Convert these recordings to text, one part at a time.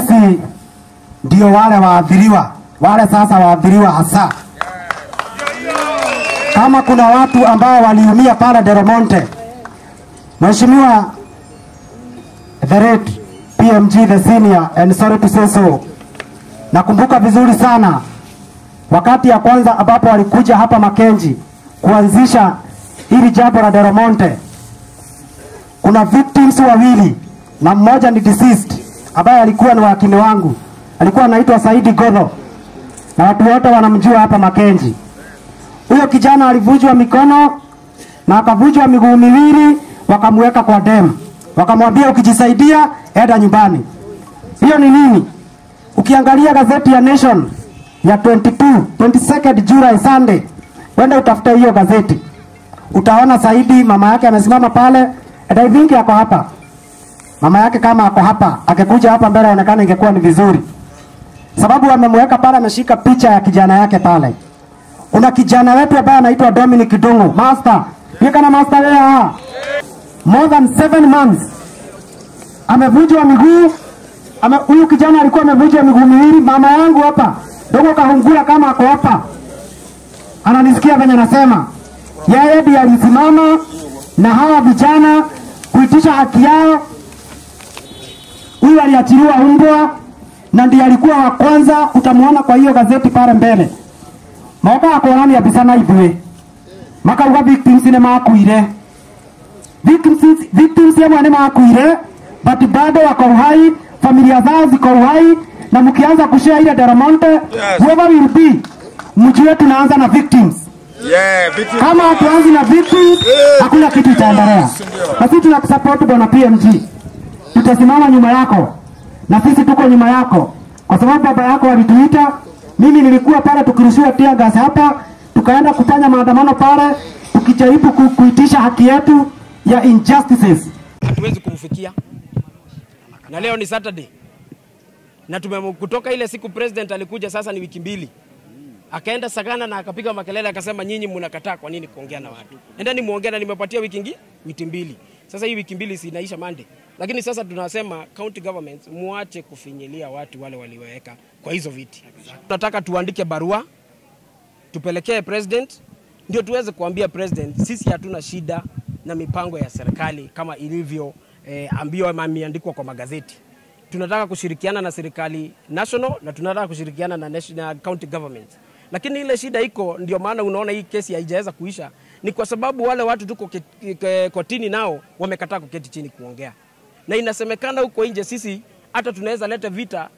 sisi ndio wale waadhiriwa, wale sasa waadhiriwa hasa. Kama kuna watu ambao waliumia pale Deromonte, Mheshimiwa the late PMG the senior and sorry to say so, nakumbuka vizuri sana wakati ya kwanza ambapo walikuja hapa Makenji kuanzisha hili jambo la Deromonte, kuna victims wawili na mmoja ni deceased ambaye alikuwa ni wakili wangu, alikuwa anaitwa Saidi Godho na watu wote wanamjua hapa Makenji. Huyo kijana alivunjwa mikono na akavunjwa miguu miwili, wakamweka kwa dem, wakamwambia ukijisaidia enda nyumbani. Hiyo ni nini? Ukiangalia gazeti ya Nation ya 22 22nd July Sunday, wenda utafute hiyo gazeti, utaona Saidi mama yake amesimama pale, and I think yako hapa mama yake kama ako hapa, akikuja hapa mbele aonekana ingekuwa ni vizuri, sababu amemweka pale, ameshika picha ya kijana yake pale. Kuna kijana wetu ambaye anaitwa Dominic Dungu, master pika na master lea more than seven months amevunjwa miguu. Ame, huyu kijana alikuwa amevunjwa miguu miwili. Mama yangu hapa dogo kahungula kama ako hapa, ananisikia venye nasema. Yeye ndiye alisimama na hawa vijana kuitisha haki yao huyu aliachiliwa umbwa na ndiye alikuwa wa kwanza, utamuona kwa hiyo gazeti pale mbele. Moka akonania mbica na ithuĩ makauga victims nĩ makuire victims, victims ya nĩ makuire but bado wako uhai, familia zao ziko uhai, na mkianza kushare ile Daramonte yes. whoever will be, mjue tunaanza na victims. Yeah, kama hatuanzi na victims hakuna kitu itaendelea. Basi tunakusupport bwana PMG, tutasimama nyuma yako na sisi tuko nyuma yako, kwa sababu baba yako alituita. Mimi nilikuwa pale tukirushiwa tia gas hapa, tukaenda kufanya maandamano pale, tukijaribu kuitisha haki yetu ya injustices. hatuwezi kumfikia, na leo ni Saturday na tumekutoka ile siku president alikuja, sasa ni wiki mbili, akaenda Sagana na akapiga makelele akasema, nyinyi mnakataa kwa nini kuongea na watu? Endeni muongee, na nimepatia wiki ngi wiki mbili. Sasa hii wiki mbili zinaisha Monday, lakini sasa tunasema county governments muache kufinyilia watu wale waliweka kwa hizo viti. Tunataka tuandike barua tupelekee president. Ndio tuweze kuambia president sisi hatuna shida na mipango ya serikali kama ilivyo eh, ambiwa ama imeandikwa kwa magazeti. Tunataka kushirikiana na serikali national na tunataka kushirikiana na national county government, lakini ile shida iko, ndio maana unaona hii kesi haijaweza kuisha, ni kwa sababu wale watu tuko kotini nao wamekataa kuketi chini kuongea, na inasemekana huko nje sisi hata tunaweza leta vita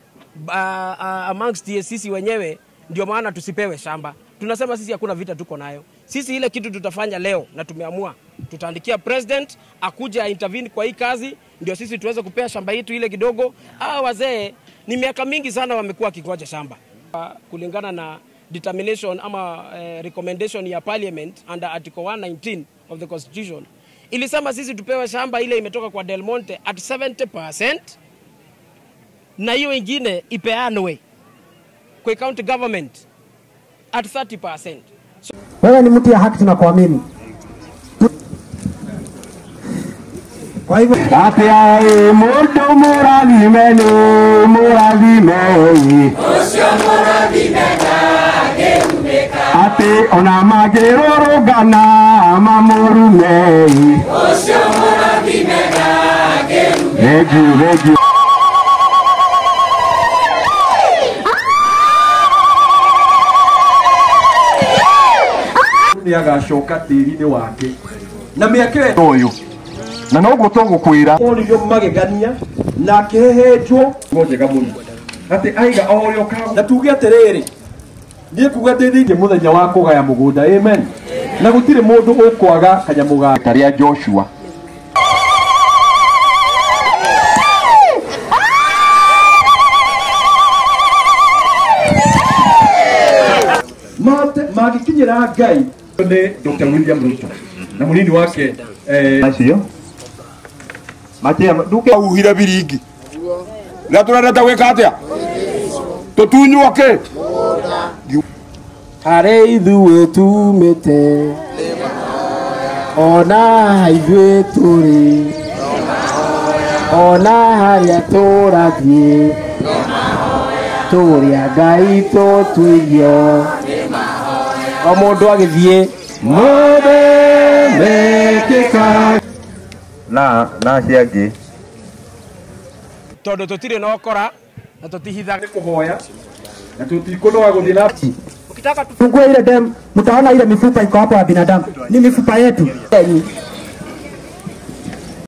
uh, uh, amongst ye sisi wenyewe, ndio maana tusipewe shamba. Tunasema sisi hakuna vita tuko nayo. Sisi ile kitu tutafanya leo na tumeamua tutaandikia president akuja intervene kwa hii kazi, ndio sisi tuweze kupea shamba yetu ile kidogo. Hawa wazee ni miaka mingi sana wamekuwa wakingoja shamba kulingana na determination ama uh, recommendation ya parliament under article 119 of the constitution ilisema sisi tupewe shamba ile imetoka kwa Del Monte at 70% na hiyo ingine ipeanwe kwa county government at 30%. So, Wewe ni mtu ya haki, tunakuamini. Kwa hivyo ati ai mundu usio ni murathime ati ona mangirurungana mamurume thengiu thengiu nä agacoka tĩri-inĩ wake. Na mä aka å yå na noguo tågå oririo magegania na akähehenjwo ngo njega må atä aiga o rä o na tuge atä rä rä niä kuga ndä thä må thenya wa kå gaya må gå nda amen. Na gå tirä må ndå å kwaga kanyamå ga tarä a joshua. Magä kinyä ra ngai. Nä dr william ruto na må nini wake eh, acio makä ndukä tå rendete gwä ka atä a tũtunywo kĩ harä ithuä tumä te ona haithuä tå rä ona harĩa tũrathiĩ tũrĩa ngai tũtuirio o mũndũ agĩthiĩ mũndũ mekĩka na na tondå tå tirä na kora na tå tihithaga kuhoya na tutikũnoga gũthiĩ na Fungue ile dem, mtaona ile mifupa iko hapo ya binadamu, ni mifupa yetu.